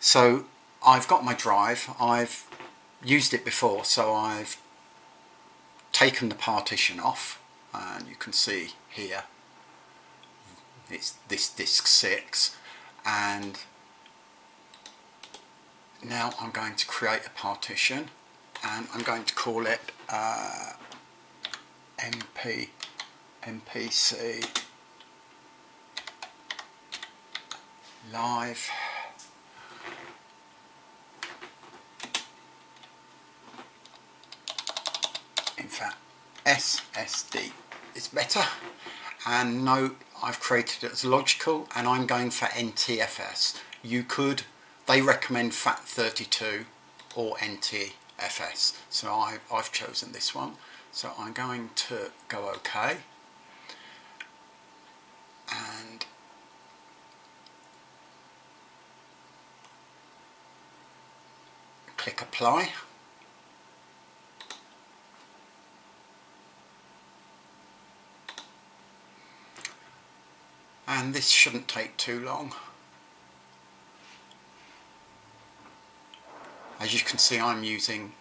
So I've got my drive, I've used it before so I've taken the partition off and you can see here it's this disk 6 and now I'm going to create a partition and I'm going to call it uh, MP MPC live fact SSD It's better. And note I've created it as logical and I'm going for NTFS you could they recommend FAT32 or NTFS so I, I've chosen this one. So I'm going to go OK. And click apply and this shouldn't take too long. As you can see I'm using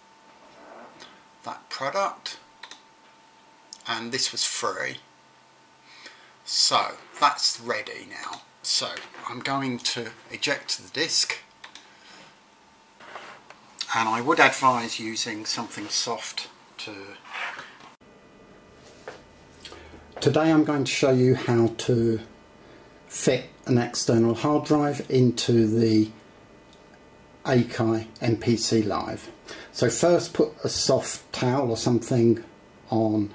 that product. And this was free. So that's ready now. So I'm going to eject the disk and I would advise using something soft to Today I'm going to show you how to fit an external hard drive into the Akai MPC Live. So first put a soft towel or something on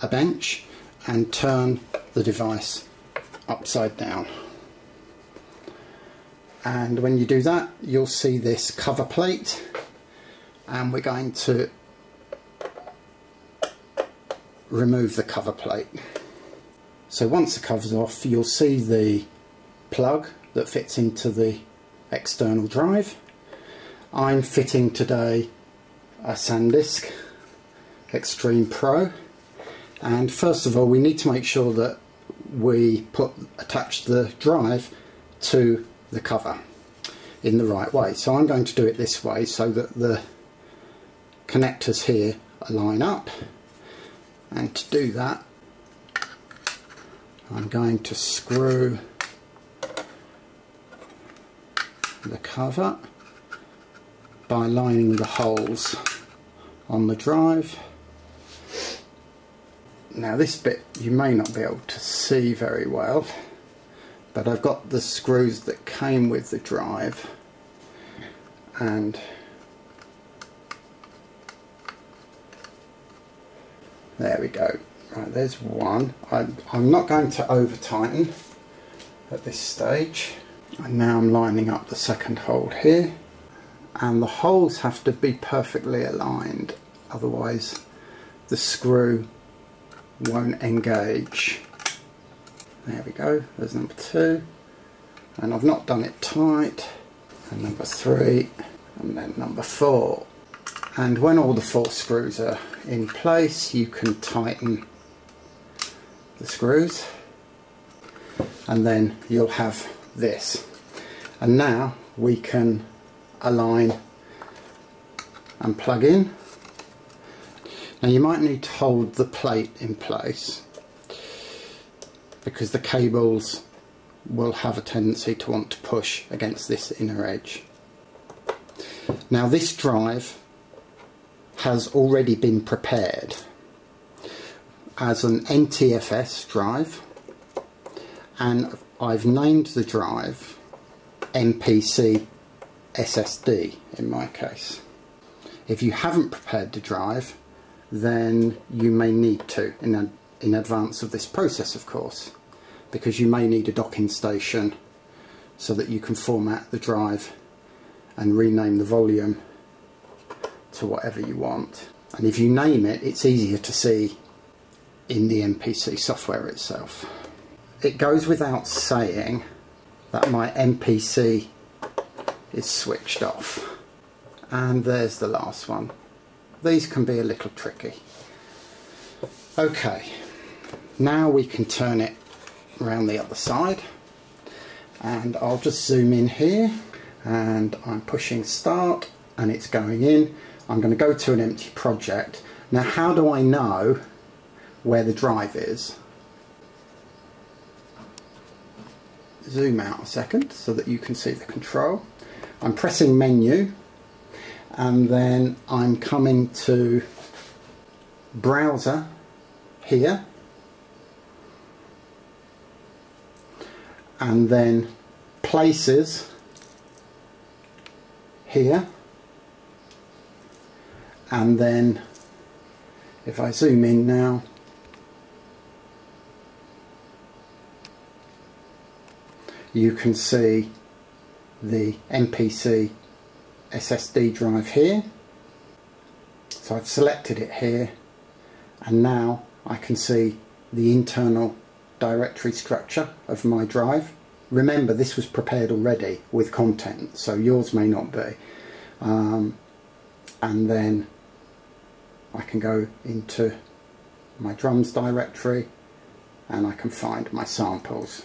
a bench and turn the device upside down. And when you do that you'll see this cover plate and we're going to remove the cover plate. So once the cover's off you'll see the plug that fits into the external drive. I'm fitting today a SanDisk Extreme Pro and first of all we need to make sure that we put attach the drive to the cover in the right way. So I'm going to do it this way so that the connectors here line up and to do that I'm going to screw the cover by lining the holes on the drive. Now this bit you may not be able to see very well but I've got the screws that came with the drive and there we go Right, there's one. I'm, I'm not going to over tighten at this stage. And now I'm lining up the second hole here. And the holes have to be perfectly aligned, otherwise the screw won't engage. There we go, there's number two. And I've not done it tight. And number three, and then number four. And when all the four screws are in place, you can tighten the screws and then you'll have this. And now we can align and plug in. Now you might need to hold the plate in place because the cables will have a tendency to want to push against this inner edge. Now this drive has already been prepared as an NTFS drive and I've named the drive MPC SSD in my case. If you haven't prepared the drive then you may need to in, a, in advance of this process of course because you may need a docking station so that you can format the drive and rename the volume to whatever you want and if you name it it's easier to see in the MPC software itself. It goes without saying that my MPC is switched off. And there's the last one. These can be a little tricky. Okay, now we can turn it around the other side and I'll just zoom in here and I'm pushing start and it's going in. I'm going to go to an empty project. Now how do I know where the drive is? Zoom out a second so that you can see the control. I'm pressing menu and then I'm coming to browser here and then places here and then if I zoom in now you can see the MPC SSD drive here. So I've selected it here and now I can see the internal directory structure of my drive. Remember this was prepared already with content so yours may not be. Um, and then I can go into my drums directory and I can find my samples